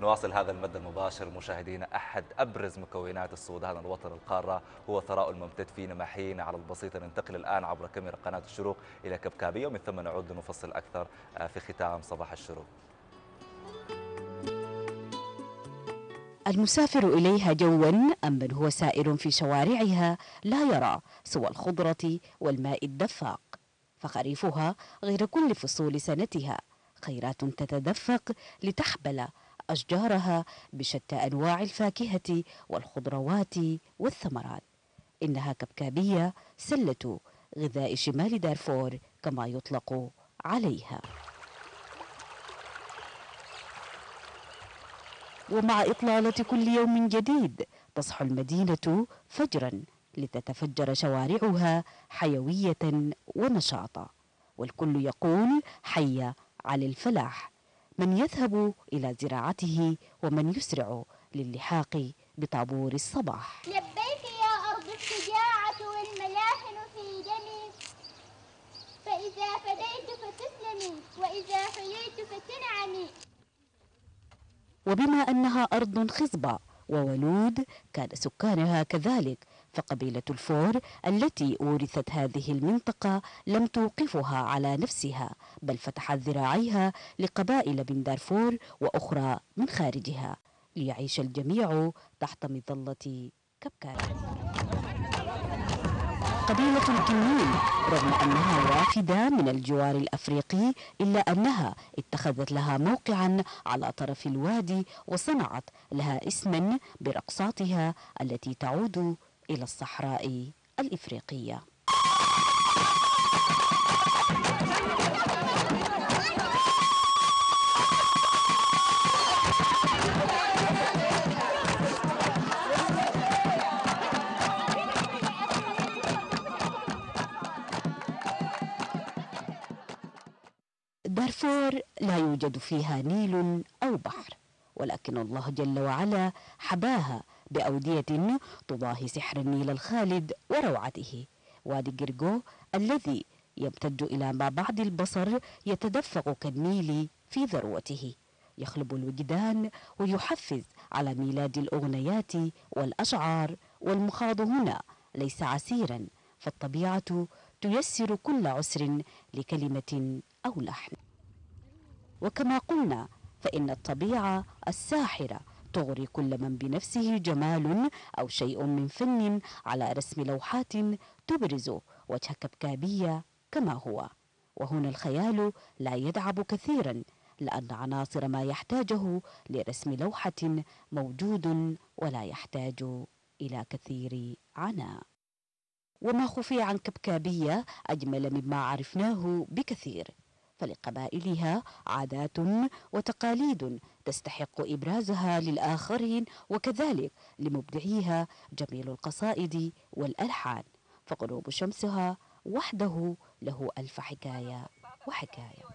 نواصل هذا المد المباشر. مشاهدينا أحد أبرز مكونات السودان الوطن القارة هو ثراء الممتد. في نماحينا على البسيط ننتقل الآن عبر كاميرا قناة الشروق إلى كبكابية ومن ثم نعود لنفصل أكثر في ختام صباح الشروق. المسافر إليها جوا أم من هو سائر في شوارعها؟ لا يرى سوى الخضرة والماء الدفاق فخريفها غير كل فصول سنتها. خيرات تتدفق لتحبل أشجارها بشتى أنواع الفاكهة والخضروات والثمرات. إنها كبكابية سلة غذاء شمال دارفور كما يطلق عليها. ومع إطلالة كل يوم جديد تصحو المدينة فجرا لتتفجر شوارعها حيوية ونشاطا والكل يقول حي على الفلاح. من يذهب إلى زراعته ومن يسرع للحاق بطابور الصباح. لبيك يا أرض الشجاعة والملاحن في دمي. فإذا فديت فتسلمي وإذا حييت فتنعمي وبما أنها أرض خصبة وولود كان سكانها كذلك فقبيلة الفور التي أورثت هذه المنطقة لم توقفها على نفسها بل فتحت ذراعيها لقبائل من دارفور وأخرى من خارجها ليعيش الجميع تحت مظلة كبكارة. قبيلة الكنين رغم أنها وافدة من الجوار الأفريقي إلا أنها اتخذت لها موقعا على طرف الوادي وصنعت لها اسما برقصاتها التي تعود إلى الصحراء الإفريقية. دارفور لا يوجد فيها نيل أو بحر ولكن الله جل وعلا حباها بأودية تضاهي سحر النيل الخالد وروعته. وادي قرقو الذي يمتد إلى ما بعد البصر يتدفق كالنيل في ذروته. يخلب الوجدان ويحفز على ميلاد الأغنيات والأشعار والمخاض هنا ليس عسيرا فالطبيعة تيسر كل عسر لكلمة أو لحن. وكما قلنا فإن الطبيعة الساحرة تغري كل من بنفسه جمال أو شيء من فن على رسم لوحات تبرز وجه كبكابية كما هو. وهنا الخيال لا يدعب كثيرا لأن عناصر ما يحتاجه لرسم لوحة موجود ولا يحتاج إلى كثير عناء. وما خفي عن كبكابية أجمل مما عرفناه بكثير. فلقبائلها عادات وتقاليد تستحق إبرازها للآخرين وكذلك لمبدعيها جميل القصائد والألحان فغروب شمسها وحده له ألف حكاية وحكاية.